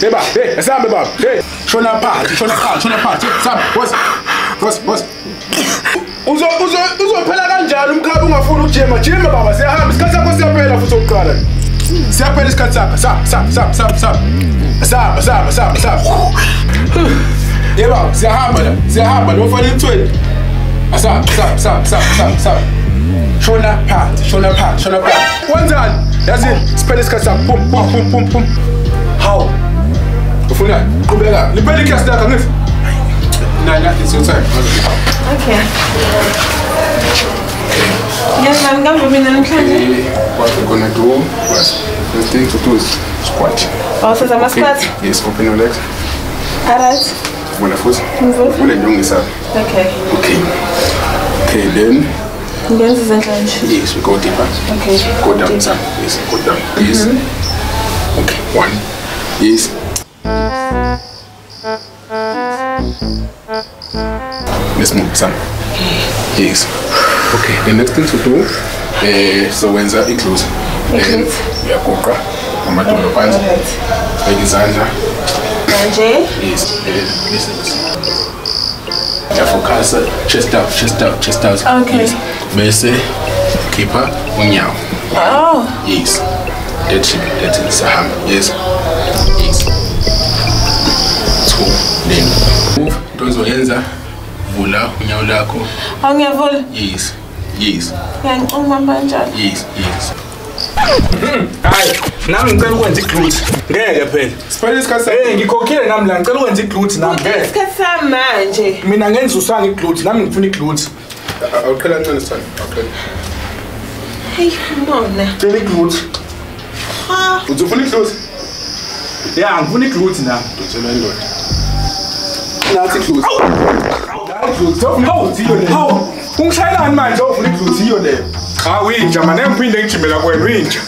Hey baba, hey, asambe baba. Hey, shona phansi, shona phansi, shona phansi. Samba, boss. Boss, boss. Uzo uzo uzophela kanjani umkhaba ungafuni ukujima? Jima baba, siyahamba. Isikhathi sakho siyaphela futhi ukuqala. Siyaphela isikhathi sakho. Sa, sa, sa, sa, sa. Samba, samba, samba, samba. Yebo, siyahamba la. Siyahamba lo fanele ithweni. Asa, sa, sa, sa, sa, sa. Shona phansi, shona phansi, shona phansi. Wenzani? Yazi, siphele isikhathi sakho. Pum, pum, pum, pum, pum. How? Ufuna qhubeka. Liphele ikhasi lakho ngithi. Nah, nah, it's your time. Okay. Ngiyazama kambe mina namhlanje. What we're gonna do was first thing to do is squat. Awusenza ama-squat? Yes, open your legs. Alright. Vula futhi. Vule njengisa. Okay. Okay. Okay, then Ngenza izandla nje. yes, we go deeper. Okay. Go down, son. Yes, go down. Yes. Okay, one. Yes. Let's move, son. Yes. Okay, the next thing to do, uh, so wenza i-close. I-glutes. Uyaguqa amadolo phansi. Beka izandla. Manje. Yes. eh, Listen. Uyafocus, chest out, chest out, chest out. Okay. Yes. Bese khipha unyawo. Oh. Yes. That should be that is sahamba. Yes. Yes. Two. Then move. Into ozoyenza vula unyawo lakho. Awungiyavula? Yes. Yes. Ngiyangibamba. Yes. Yes. hayi nami ngicela ukwenza iglute ngeke phela Siphele isikhathi hey ngikhokhile nami la ngicela ukwenza iglute nami ngeke Isikhathi sami manje. mina ngenza usanga nami ngifuna iglute Awuqhela kancane sana. Awuqhela. Hey, mbona. cela iglute Ha. Uzofuna i-close? ya ngifuna iglute nami Ngitshela indoda. nathi dluzi hawu ungishayelani manje? Ovula idluzi yiyo leyo cha winja mane ngiphinde ngijimela kwena winja